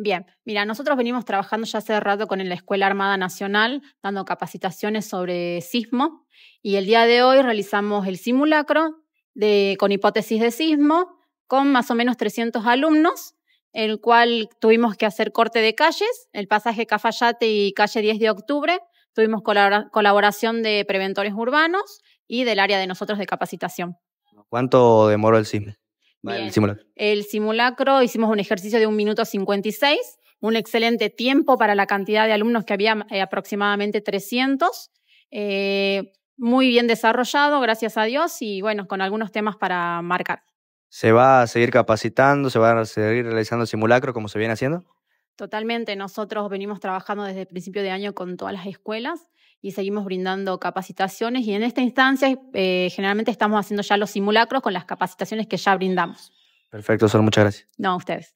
Bien, mira, nosotros venimos trabajando ya hace rato con la Escuela Armada Nacional, dando capacitaciones sobre sismo, y el día de hoy realizamos el simulacro de, con hipótesis de sismo, con más o menos 300 alumnos, el cual tuvimos que hacer corte de calles, el pasaje Cafayate y calle 10 de octubre, tuvimos colaboración de preventores urbanos y del área de nosotros de capacitación. ¿Cuánto demoró el sismo? El simulacro. el simulacro hicimos un ejercicio de un minuto 56, un excelente tiempo para la cantidad de alumnos que había, eh, aproximadamente 300. Eh, muy bien desarrollado, gracias a Dios, y bueno, con algunos temas para marcar. ¿Se va a seguir capacitando, se va a seguir realizando simulacro como se viene haciendo? Totalmente, nosotros venimos trabajando desde el principio de año con todas las escuelas y seguimos brindando capacitaciones y en esta instancia eh, generalmente estamos haciendo ya los simulacros con las capacitaciones que ya brindamos. Perfecto, Sol, muchas gracias. No, a ustedes.